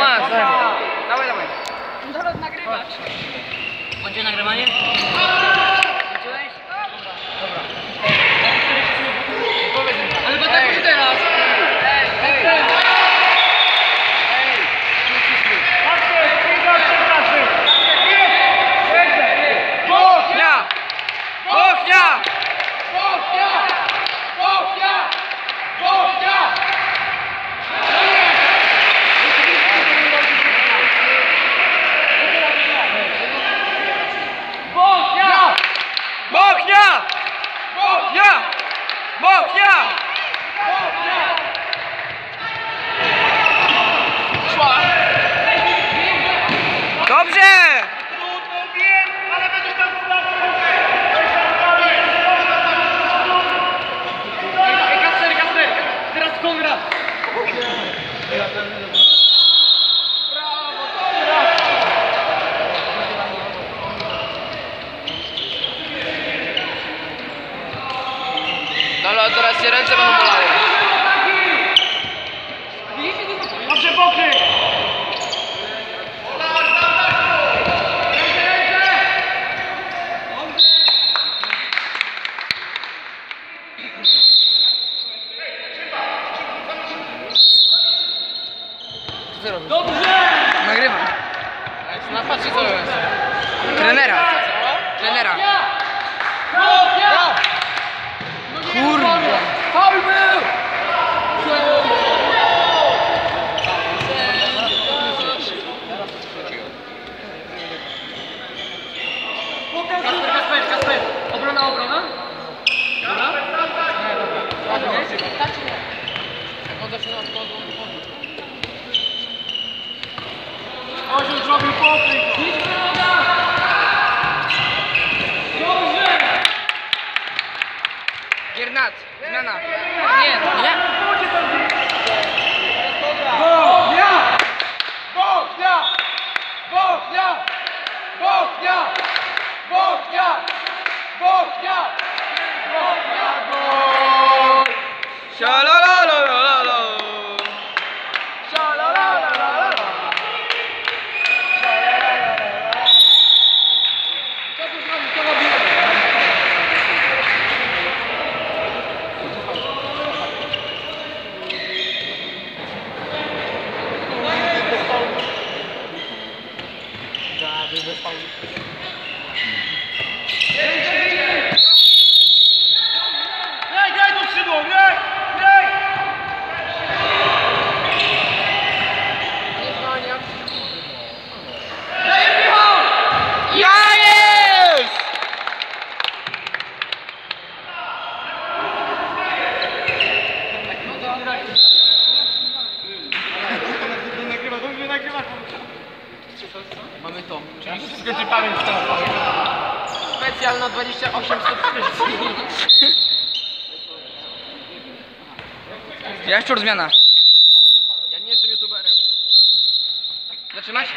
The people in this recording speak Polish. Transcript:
masz. Dawaj, dawaj. Dorot nagrywasz. Będzie nagrywanie? No teraz się ręce będą bolały. Dobrze, boky! Dobrze! Nagrywam. No patrzcie Ozioł zrobił popyk! Dobrze! Giernat. Zmiana. Nie, nie. Bochnia! Bochnia! Bochnia! Bochnia! Bochnia! Bochnia! Bochnia! Gol! Sialalalala. Holy. To. Czyli wszystko ci pamięć w telefonie. Specjalna 28 subskrypcji. Jaszczur zmiana. Ja nie jestem youtuberem. Zatrzymać?